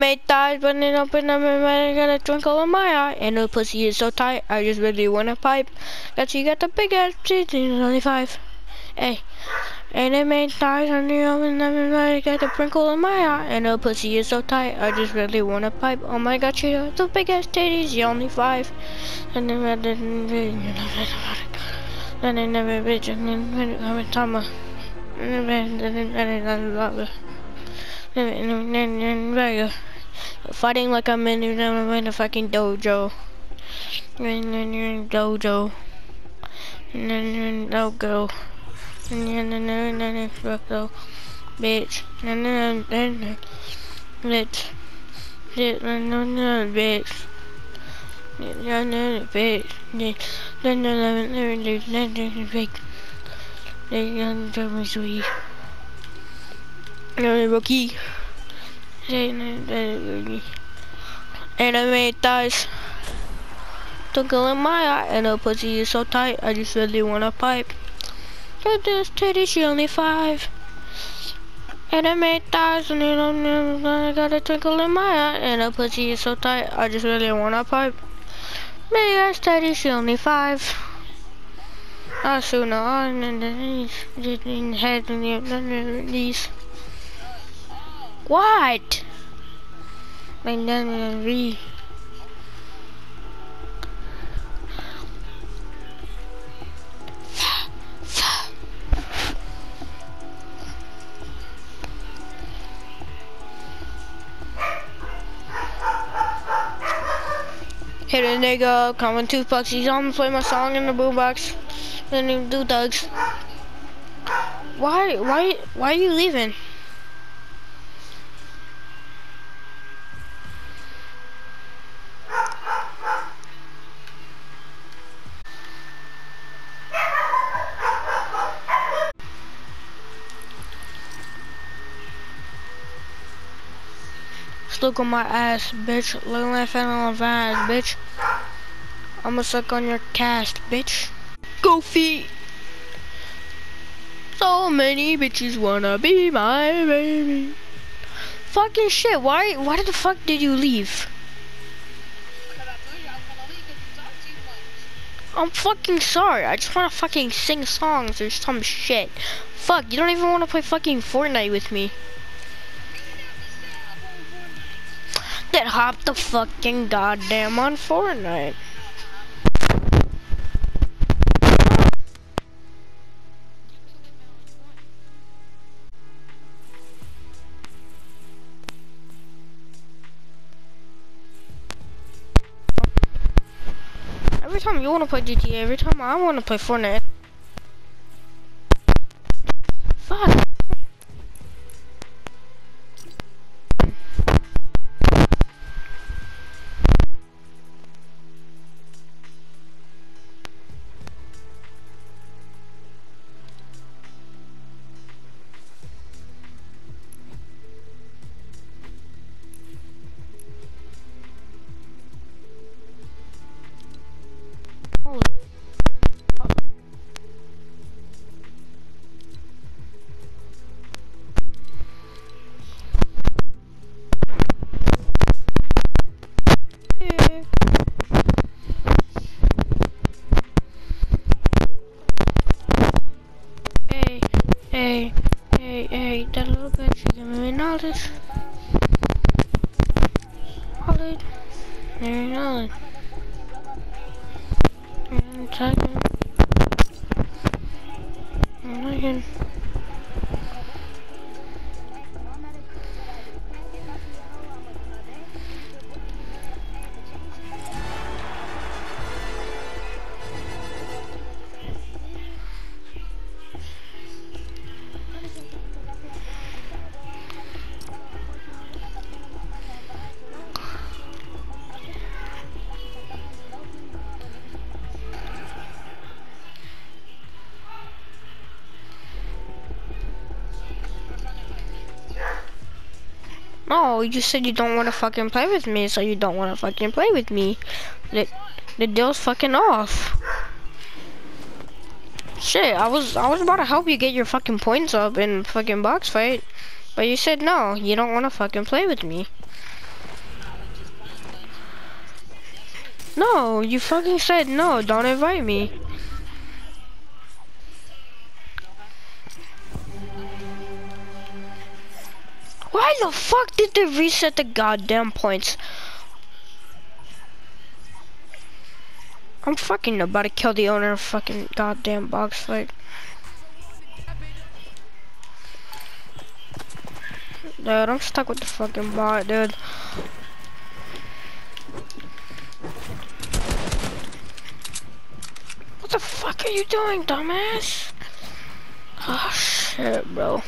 Made thighs running up and I'm got a twinkle in my eye. And the pussy is so tight, I just really wanna pipe. Got you got the big ass tits, only five. Hey. And it made thighs running up and I got a twinkle in my eye. And the pussy is so tight, I just really wanna pipe. Oh my god, you got the big ass titties, you only five. And then I didn't, and then never bitch, and then I'm a timer. Fighting like I'm in, in a fucking dojo. Dojo. Go. Go. Bitch. Bitch. Bitch. Bitch. Bitch. Sweet. Rookie. Anime thighs. Twinkle in my eye and her pussy is so tight. I just really wanna pipe. Got this titty, she only five. Anime thighs and I got a twinkle in my eye and her pussy is so tight. I just really wanna pipe. Big ass titty, she only five. I soon on and then he's head and these. What? Mình đang re Hit a nigga, coming two bucks. He's on play my song in the boombox. Then do thugs. Why, why, why are you leaving? Look on my ass, bitch. Look at my on ass, bitch. I'ma suck on your cast, bitch. Goofy. So many bitches wanna be my baby. Fucking shit, why why the fuck did you leave? I'm fucking sorry. I just wanna fucking sing songs or some shit. Fuck, you don't even wanna play fucking Fortnite with me. That hop the fucking goddamn on Fortnite. Every time you want to play GTA, every time I want to play Fortnite. Giving me knowledge. Knowledge. Very knowledge. And attack You said you don't want to fucking play with me, so you don't want to fucking play with me. The, the deal's fucking off. Shit, I was I was about to help you get your fucking points up in fucking box fight, but you said no, you don't want to fucking play with me. No, you fucking said no, don't invite me. Why the fuck did they reset the goddamn points? I'm fucking about to kill the owner of fucking goddamn box fight. Dude, I'm stuck with the fucking bot, dude. What the fuck are you doing, dumbass? Oh shit, bro.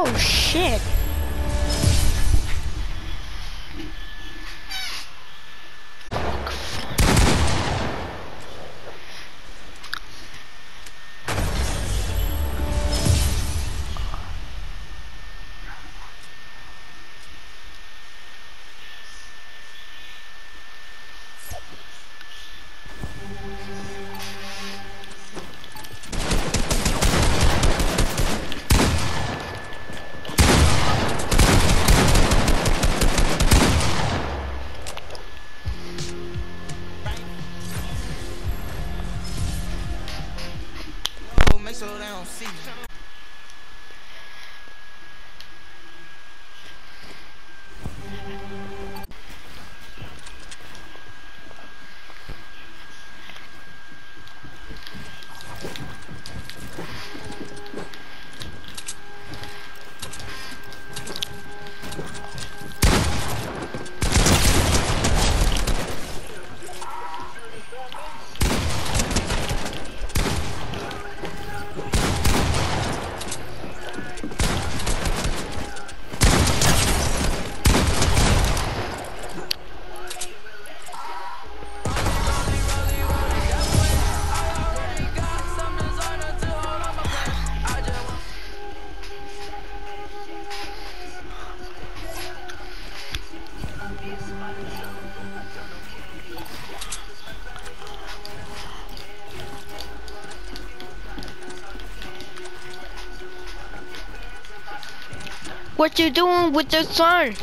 Oh shit. So they don't see. What you doing with the sun?